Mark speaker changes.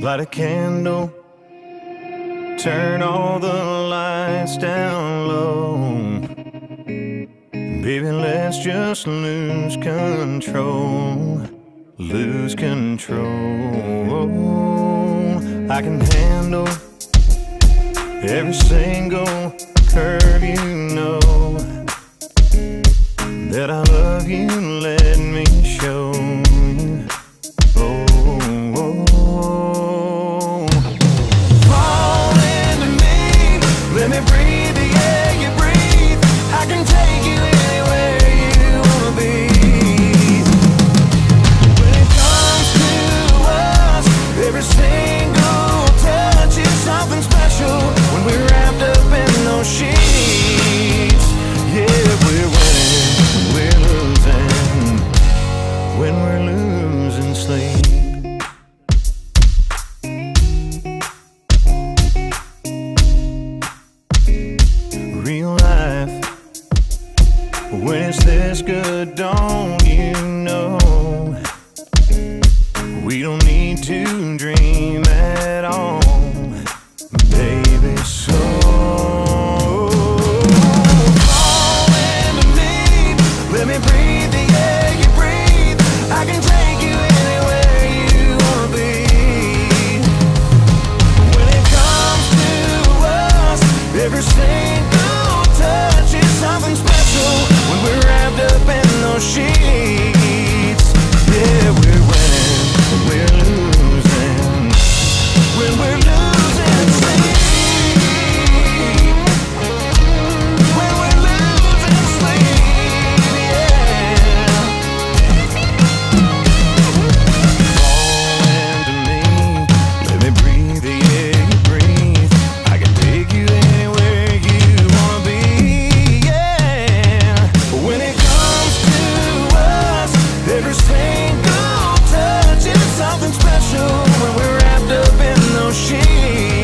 Speaker 1: Light a candle, turn all the lights down low. Baby, let's just lose control. Lose control. I can handle every single curve you When it's this good, don't when we're wrapped up in those sheets.